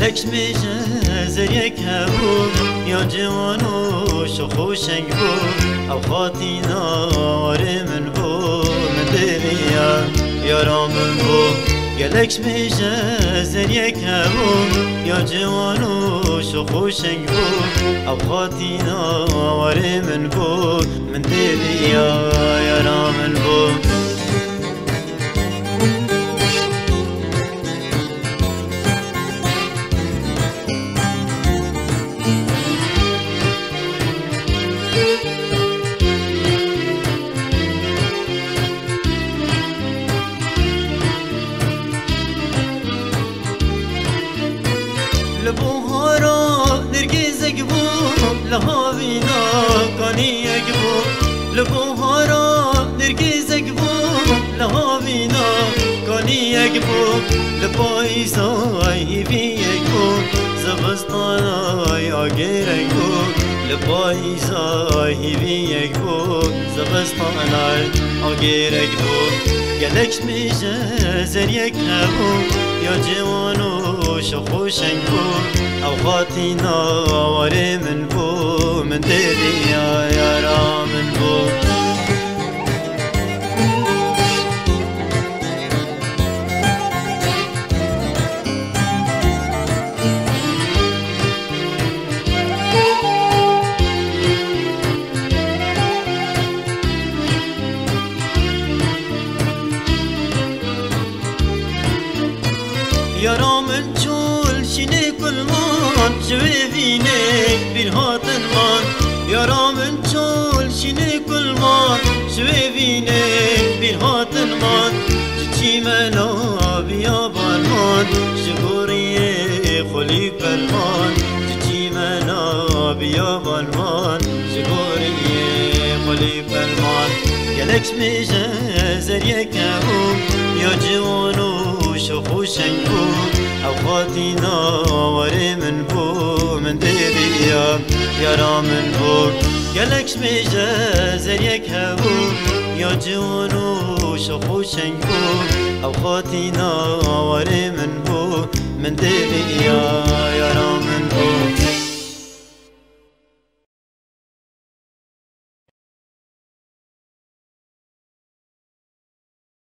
گلک میشه زریک هبو یا جوان و شخو شنگ بو او خاطی نار من بو من دلیا یارا من بو گلک میشه زریک هبو یا جوان و شخو شنگ بو او خاطی نار من بو من دلیا یارا من بو لبوهارا نرگیزگ بو لهاوینا کانیگ بو لبوهارا نرگیزگ بو لهاوینا کانیگ بو لپایزای بیگ بو زبستانای آگیرگ بو لپایزای بیگ بو زبستانای آگیرگ بو گلک میشه زریک نبو یا جوانو خوش خوشنگ بو او خاطی ناوری من بو من دیدی من هاتن من من چول شینه کلمان شوی وینه بیر هاتن من چی منا بیا بالمان شگوریه خلی پرمان چی منا بیا بالمان شگوریه خلی پرمان گلک میشه زریه کبو یا جوانو شخو شنگو او خاطی ناوری من بو من دیدی یا یارا من بو گلکش میجه زریک هبو یا جوانو شخو شنگو او خاطی ناوری من بو من دیدی یا یارا من بو